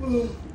Mm.